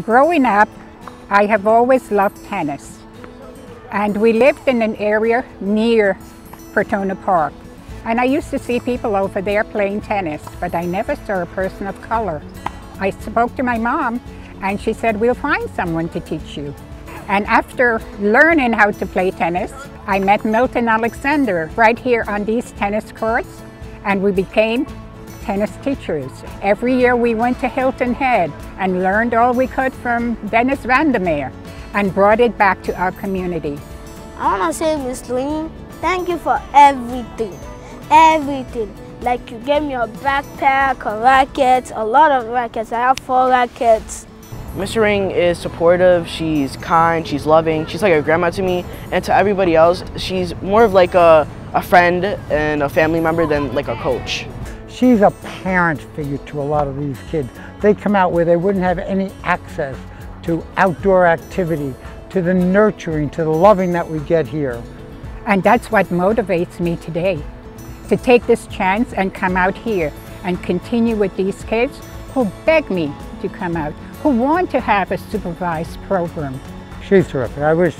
Growing up, I have always loved tennis. And we lived in an area near Crotona Park. And I used to see people over there playing tennis, but I never saw a person of color. I spoke to my mom and she said, we'll find someone to teach you. And after learning how to play tennis, I met Milton Alexander right here on these tennis courts and we became tennis teachers. Every year we went to Hilton Head and learned all we could from Dennis Van der Meer and brought it back to our community. I want to say, Miss Lynn, thank you for everything. Everything. Like you gave me a backpack, a racket, a lot of rackets. I have four rackets. Miss Ring is supportive, she's kind, she's loving, she's like a grandma to me, and to everybody else, she's more of like a, a friend and a family member than like a coach. She's a parent figure to a lot of these kids. They come out where they wouldn't have any access to outdoor activity, to the nurturing, to the loving that we get here. And that's what motivates me today, to take this chance and come out here and continue with these kids who beg me to come out, who want to have a supervised program. She's terrific. I wish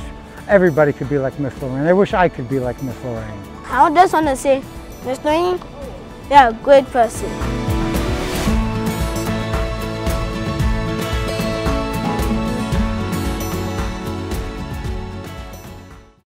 everybody could be like Miss Lorraine. I wish I could be like Miss Lorraine. I just want to say, Miss Lorraine, you're a great person.